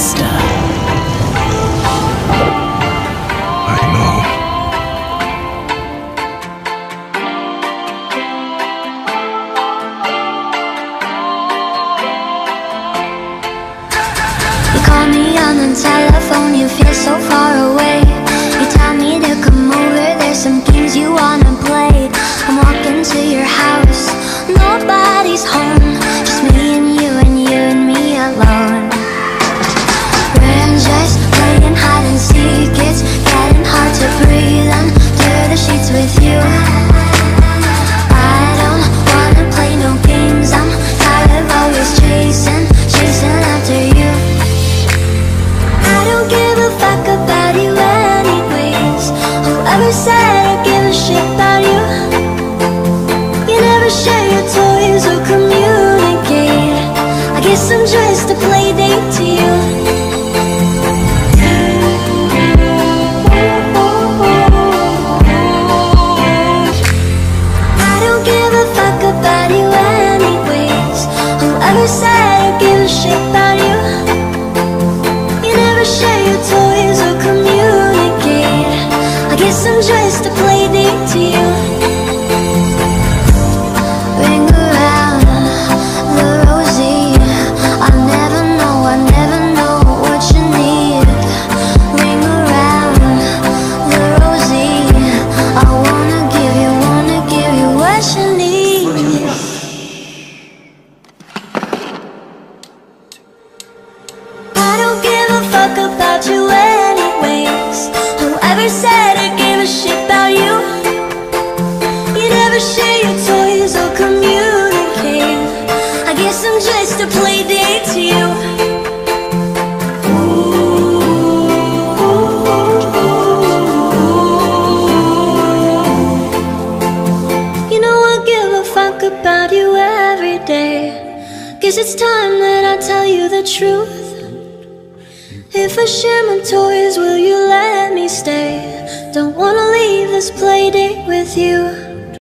monster. I know. You call me on the telephone, you feel so far away. You tell me to come over, there's some games you wanna play. I'm walking to your house, nobody's home. Fuck about you anyways. Whoever said I give a shit about you. You never share your toys or communicate. I guess I'm just a play date to you share your toys or communicate. I guess I'm just a play date to you. About you anyways. Whoever said I gave a shit about you? You never share your toys or communicate. I guess I'm just a play date to you. You know I give a fuck about you every day. Guess it's time that I tell you the truth if I share my toys, will you let me stay? Don't wanna leave this play date with you.